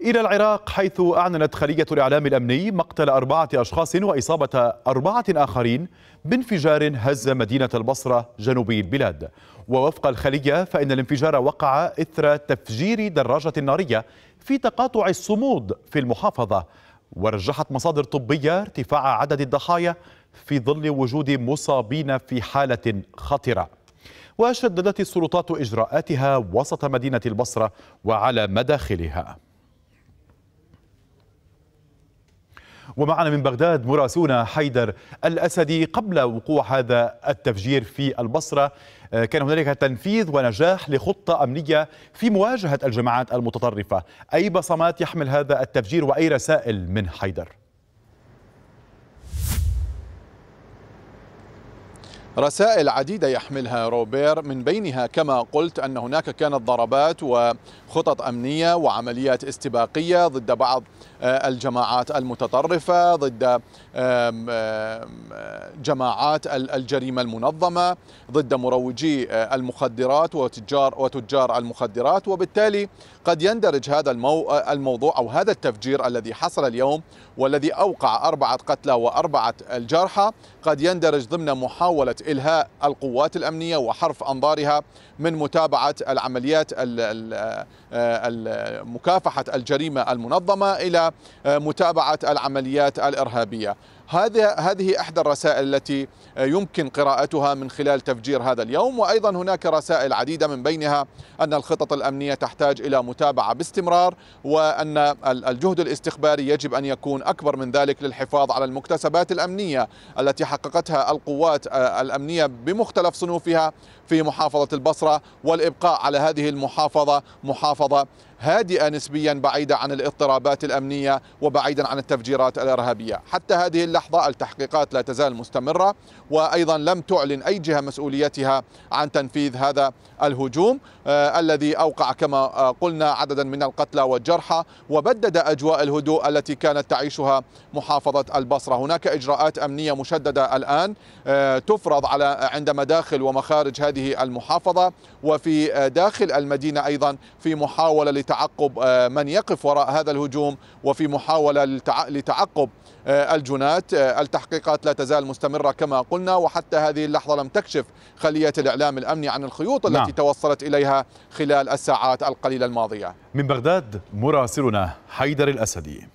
إلى العراق حيث أعلنت خلية الإعلام الأمني مقتل أربعة أشخاص وإصابة أربعة آخرين بانفجار هز مدينة البصرة جنوبي البلاد. ووفق الخلية فإن الانفجار وقع إثر تفجير دراجة نارية في تقاطع الصمود في المحافظة. ورجحت مصادر طبية ارتفاع عدد الضحايا في ظل وجود مصابين في حالة خطرة. وشددت السلطات إجراءاتها وسط مدينة البصرة وعلى مداخلها. ومعنا من بغداد مراسلنا حيدر الأسدي قبل وقوع هذا التفجير في البصرة. كان هنالك تنفيذ ونجاح لخطة أمنية في مواجهة الجماعات المتطرفة. أي بصمات يحمل هذا التفجير وأي رسائل من حيدر؟ رسائل عديدة يحملها روبير من بينها كما قلت أن هناك كانت ضربات وخطط أمنية وعمليات استباقية ضد بعض الجماعات المتطرفة ضد جماعات الجريمة المنظمة ضد مروجي المخدرات وتجار وتجار المخدرات. وبالتالي قد يندرج هذا الموضوع أو هذا التفجير الذي حصل اليوم والذي أوقع أربعة قتلى وأربعة الجرحى قد يندرج ضمن محاولة إلهاء القوات الأمنية وحرف أنظارها من متابعة العمليات مكافحة الجريمة المنظمة إلى متابعة العمليات الإرهابية. هذه هذه إحدى الرسائل التي يمكن قراءتها من خلال تفجير هذا اليوم وأيضا هناك رسائل عديدة من بينها أن الخطط الأمنية تحتاج إلى متابعة باستمرار وأن الجهد الاستخباري يجب أن يكون أكبر من ذلك للحفاظ على المكتسبات الأمنية التي حققتها القوات الأمنية بمختلف صنوفها في محافظة البصرة والإبقاء على هذه المحافظة محافظة هادئة نسبيا بعيدة عن الاضطرابات الأمنية وبعيدا عن التفجيرات الإرهابية. حتى هذه اللحظة التحقيقات لا تزال مستمرة وأيضا لم تعلن أي جهة مسؤوليتها عن تنفيذ هذا الهجوم آه الذي أوقع كما آه قلنا عددا من القتلى والجرحى وبدد أجواء الهدوء التي كانت تعيشها محافظة البصرة. هناك إجراءات أمنية مشددة الآن آه تفرض على عند مداخل ومخارج هذه المحافظة وفي داخل المدينة أيضا في محاولة لتعقب من يقف وراء هذا الهجوم وفي محاولة لتعقب الجنات. التحقيقات لا تزال مستمرة كما قلنا وحتى هذه اللحظة لم تكشف خلية الإعلام الأمني عن الخيوط التي نعم. توصلت إليها خلال الساعات القليلة الماضية. من بغداد مراسلنا حيدر الأسدي.